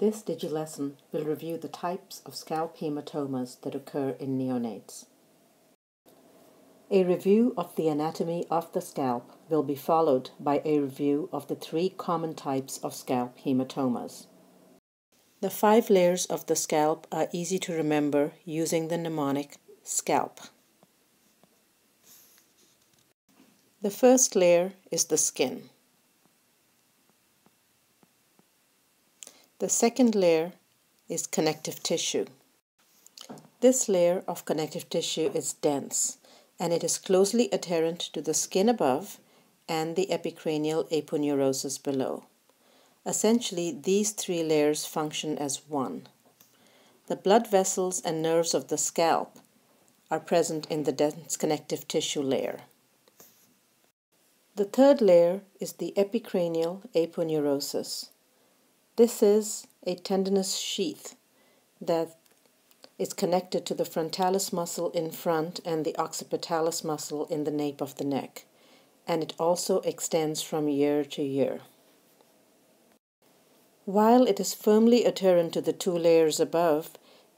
This digilesson will review the types of scalp hematomas that occur in neonates. A review of the anatomy of the scalp will be followed by a review of the three common types of scalp hematomas. The five layers of the scalp are easy to remember using the mnemonic SCALP. The first layer is the skin. The second layer is connective tissue. This layer of connective tissue is dense and it is closely adherent to the skin above and the epicranial aponeurosis below. Essentially, these three layers function as one. The blood vessels and nerves of the scalp are present in the dense connective tissue layer. The third layer is the epicranial aponeurosis. This is a tendinous sheath that is connected to the frontalis muscle in front and the occipitalis muscle in the nape of the neck, and it also extends from ear to ear. While it is firmly adherent to the two layers above,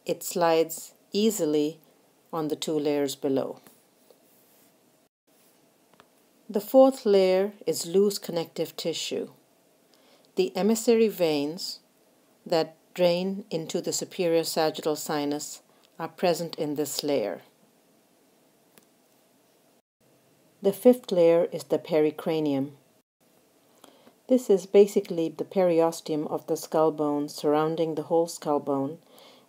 it slides easily on the two layers below. The fourth layer is loose connective tissue. The emissary veins that drain into the superior sagittal sinus are present in this layer. The fifth layer is the pericranium. This is basically the periosteum of the skull bone surrounding the whole skull bone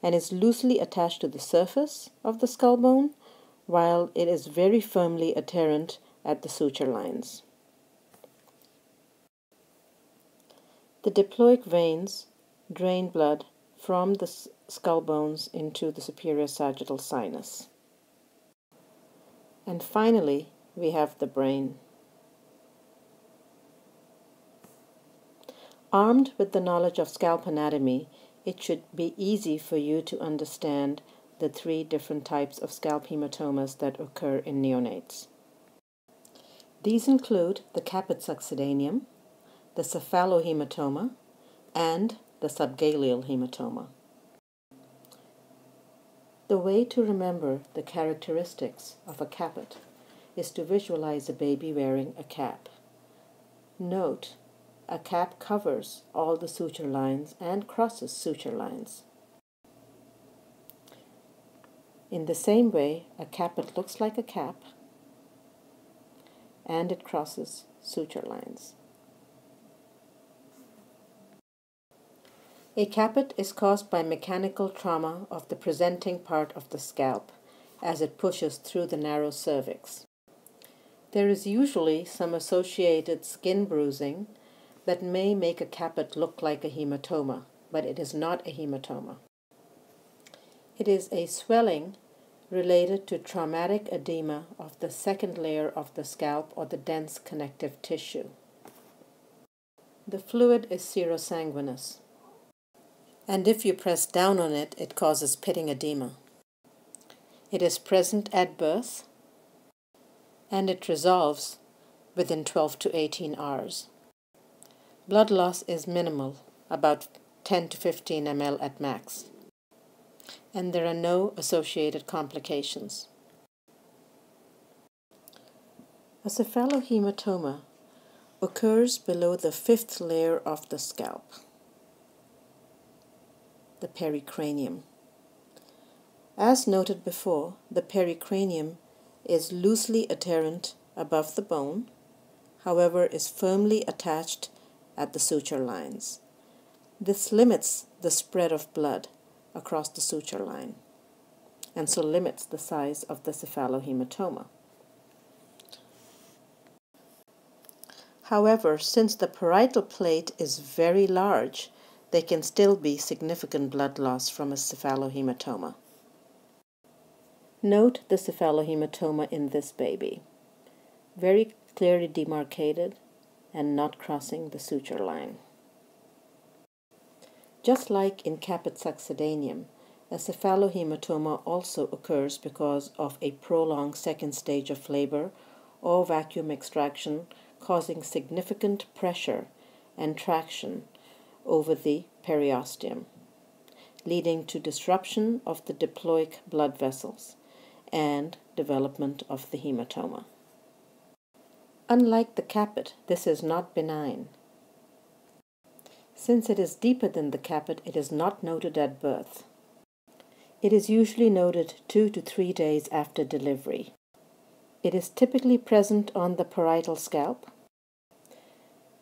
and is loosely attached to the surface of the skull bone while it is very firmly adherent at the suture lines. The diploic veins drain blood from the skull bones into the superior sagittal sinus. And finally, we have the brain. Armed with the knowledge of scalp anatomy, it should be easy for you to understand the three different types of scalp hematomas that occur in neonates. These include the caput succedaneum, the cephalohematoma, and the subgaleal hematoma. The way to remember the characteristics of a caput is to visualize a baby wearing a cap. Note, a cap covers all the suture lines and crosses suture lines. In the same way, a caput looks like a cap and it crosses suture lines. A caput is caused by mechanical trauma of the presenting part of the scalp as it pushes through the narrow cervix. There is usually some associated skin bruising that may make a caput look like a hematoma, but it is not a hematoma. It is a swelling related to traumatic edema of the second layer of the scalp or the dense connective tissue. The fluid is serosanguinous and if you press down on it, it causes pitting edema. It is present at birth, and it resolves within 12 to 18 hours. Blood loss is minimal, about 10 to 15 ml at max, and there are no associated complications. A cephalohematoma occurs below the fifth layer of the scalp the pericranium. As noted before, the pericranium is loosely adherent above the bone, however, is firmly attached at the suture lines. This limits the spread of blood across the suture line and so limits the size of the cephalohematoma. However, since the parietal plate is very large, there can still be significant blood loss from a cephalohematoma. Note the cephalohematoma in this baby. Very clearly demarcated and not crossing the suture line. Just like in caput succedaneum, a cephalohematoma also occurs because of a prolonged second stage of labor or vacuum extraction causing significant pressure and traction over the periosteum, leading to disruption of the diploic blood vessels and development of the hematoma. Unlike the caput, this is not benign. Since it is deeper than the caput, it is not noted at birth. It is usually noted two to three days after delivery. It is typically present on the parietal scalp,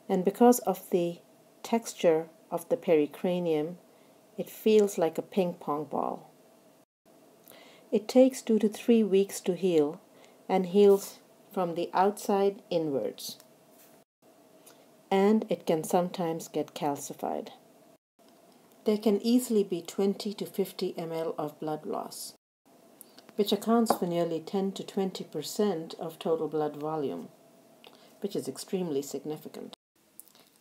and because of the texture of the pericranium, it feels like a ping pong ball. It takes two to three weeks to heal and heals from the outside inwards. And it can sometimes get calcified. There can easily be 20 to 50 ml of blood loss, which accounts for nearly 10 to 20 percent of total blood volume, which is extremely significant.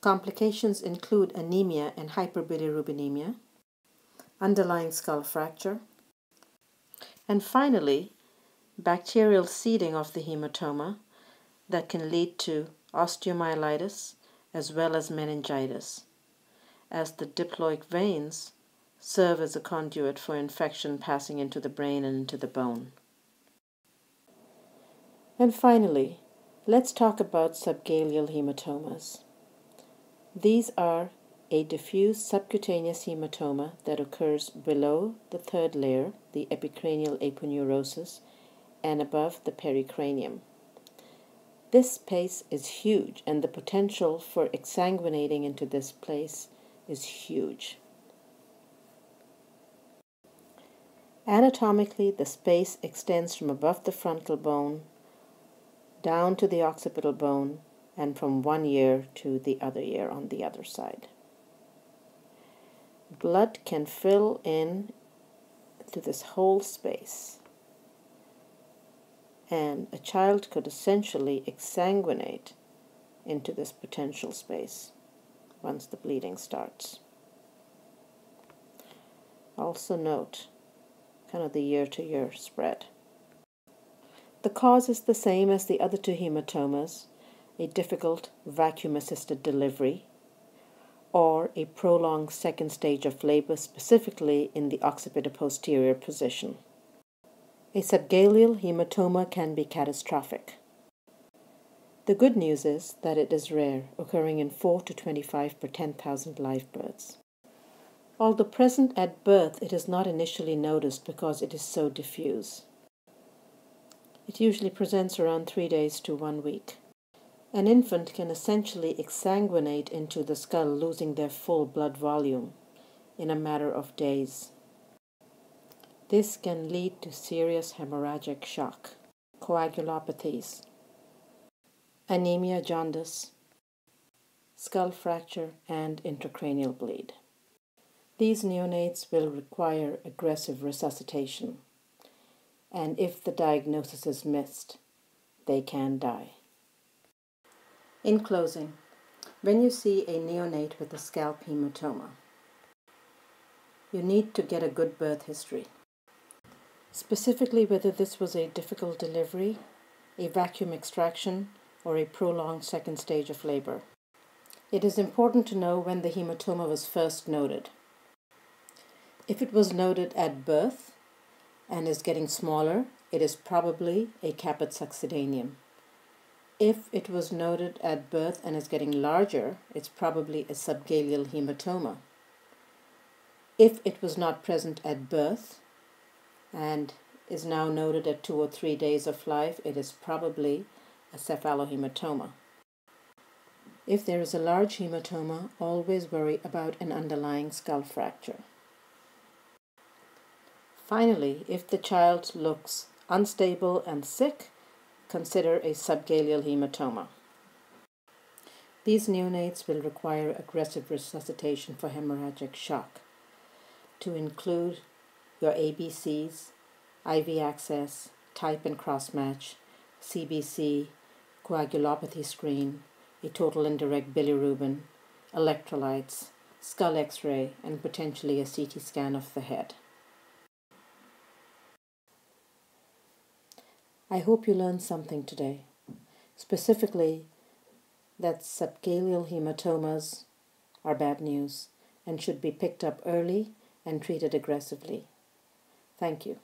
Complications include anemia and hyperbilirubinemia, underlying skull fracture, and finally, bacterial seeding of the hematoma that can lead to osteomyelitis as well as meningitis, as the diploic veins serve as a conduit for infection passing into the brain and into the bone. And finally, let's talk about subgaleal hematomas. These are a diffuse subcutaneous hematoma that occurs below the third layer, the epicranial aponeurosis, and above the pericranium. This space is huge, and the potential for exsanguinating into this place is huge. Anatomically, the space extends from above the frontal bone down to the occipital bone and from one year to the other year on the other side. Blood can fill in to this whole space, and a child could essentially exsanguinate into this potential space once the bleeding starts. Also note kind of the year to year spread. The cause is the same as the other two hematomas, a difficult vacuum assisted delivery, or a prolonged second stage of labor, specifically in the occipito-posterior position. A subgaleal hematoma can be catastrophic. The good news is that it is rare, occurring in 4 to 25 per 10,000 live births. Although present at birth, it is not initially noticed because it is so diffuse. It usually presents around 3 days to 1 week. An infant can essentially exsanguinate into the skull, losing their full blood volume in a matter of days. This can lead to serious hemorrhagic shock, coagulopathies, anemia jaundice, skull fracture, and intracranial bleed. These neonates will require aggressive resuscitation, and if the diagnosis is missed, they can die. In closing, when you see a neonate with a scalp hematoma, you need to get a good birth history. Specifically, whether this was a difficult delivery, a vacuum extraction, or a prolonged second stage of labor. It is important to know when the hematoma was first noted. If it was noted at birth and is getting smaller, it is probably a caput succedaneum. If it was noted at birth and is getting larger, it's probably a subgaleal hematoma. If it was not present at birth and is now noted at two or three days of life, it is probably a cephalohematoma. If there is a large hematoma, always worry about an underlying skull fracture. Finally, if the child looks unstable and sick, consider a subgaleal hematoma. These neonates will require aggressive resuscitation for hemorrhagic shock, to include your ABCs, IV access, type and cross match, CBC, coagulopathy screen, a total indirect bilirubin, electrolytes, skull x ray, and potentially a CT scan of the head. I hope you learned something today, specifically that subgaleal hematomas are bad news and should be picked up early and treated aggressively. Thank you.